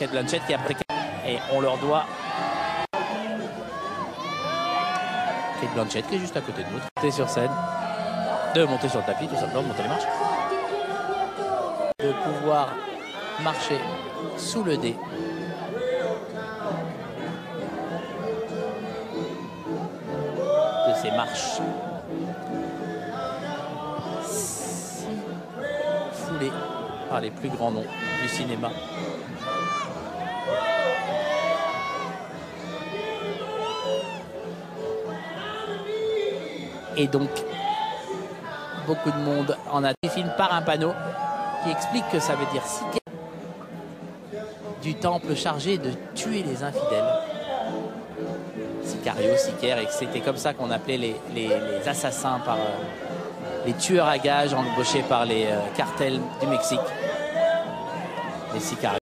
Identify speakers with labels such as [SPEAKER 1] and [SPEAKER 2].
[SPEAKER 1] Kate Blanchett qui a pris et on leur doit Kate Blanchett qui est juste à côté de nous, monter sur scène, de monter sur le tapis tout simplement, de monter les marches, de pouvoir marcher sous le dé. De ces marches foulées par les plus grands noms du cinéma. Et donc, beaucoup de monde en a films par un panneau qui explique que ça veut dire du temple chargé de tuer les infidèles. Sicario, Sicaire, et c'était comme ça qu'on appelait les, les, les, assassins par euh, les tueurs à gages embauchés par les euh, cartels du Mexique. Les sicarios.